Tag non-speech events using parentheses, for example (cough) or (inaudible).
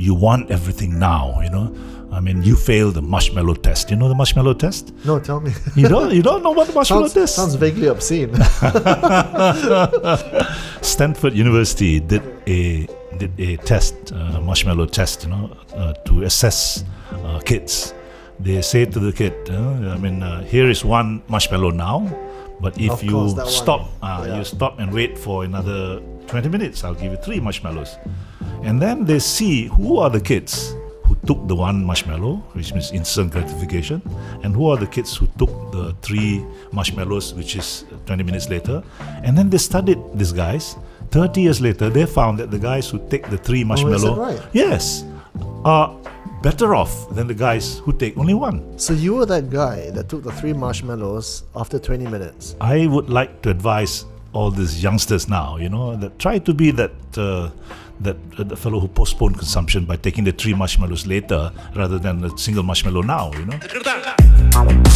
you want everything now, you know. I mean, you failed the marshmallow test. You know the marshmallow test? No, tell me. (laughs) You don't. You don't know what the marshmallow sounds, test? sounds vaguely obscene. (laughs) Stanford University did a did a test, uh, marshmallow test, you know, uh, to assess uh, kids. They say to the kid, uh, I mean, uh, here is one marshmallow now, but if Of you course, that one. stop, uh, Yeah. you stop and wait for another 20 minutes, I'll give you three marshmallows. And then they see who are the kids who took the one marshmallow, which means instant gratification, and who are the kids who took the three marshmallows, which is 20 minutes later. And then they studied these guys. 30 years later, they found that the guys who take the three oh, marshmallow, right? yes, are better off than the guys who take only one. so you were that guy that took the three marshmallows after 20 minutes. I would like to advise all these youngsters now, you know, that try to be that uh, that uh, the fellow who postponed consumption by taking the three marshmallows later rather than a single marshmallow now, you know.